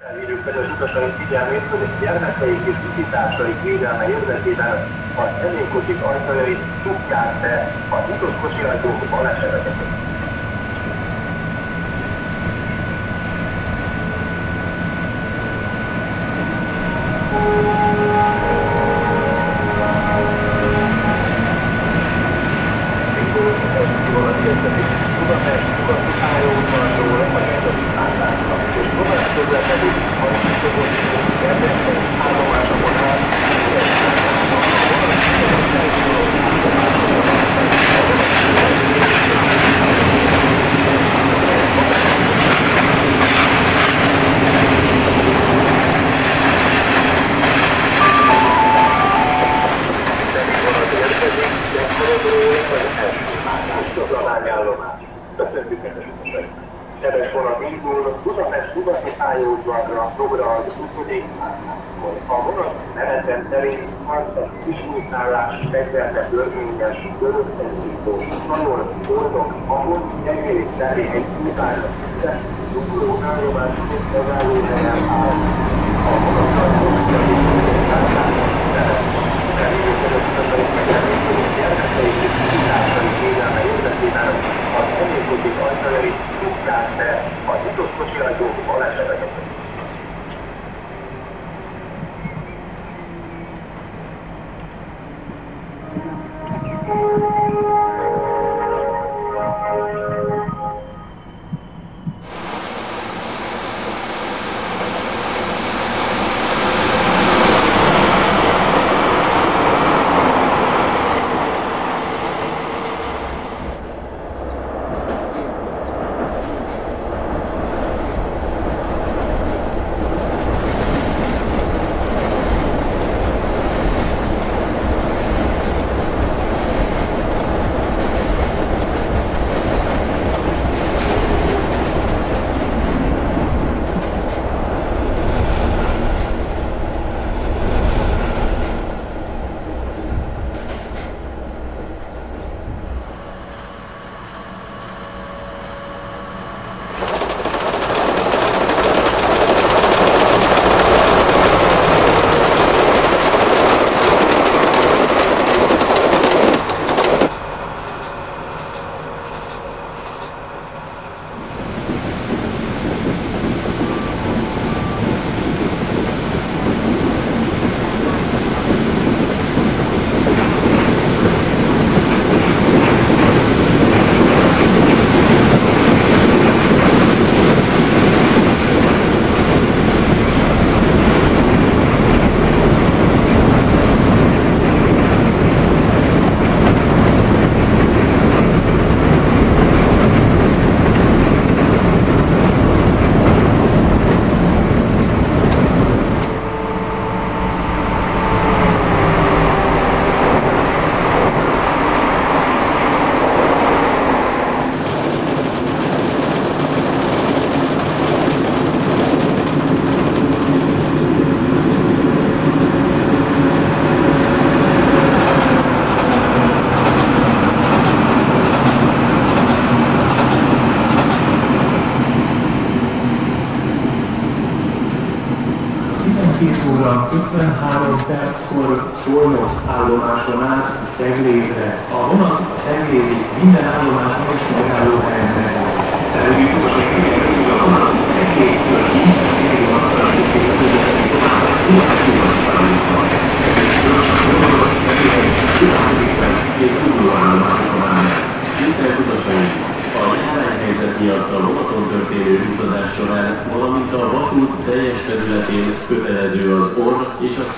Felhívjuk fel az utasaink figyelmét, hogy a gyermekeik és visításaik védelme érdekében az elégkocsik ajtajait csukják be a nyitott kocsiajtók baleseteket. Szeres vonat indul, Budapest nyugati pályaudvarra, az 20. A vonat menetem szerint harcas kisúszállás, fegyverte törvényes, görögszentítós, szalon, boldog, ahol egész teré egy utánra szinte, duguló állomások megálló helyen áll. A vonattal be a nyitott kocsiajtók óra 53 perckor Szolnok állomáson át Ceglédre. A vonat Ceglédi minden állomáson és megállóhelyen megáll. Előbbi utasok figyelnek, hogy a vonat Ceglédtől minden Ceglédi vonaton történő utazás során, valamint a vasút teljes területén kötelező az orr és a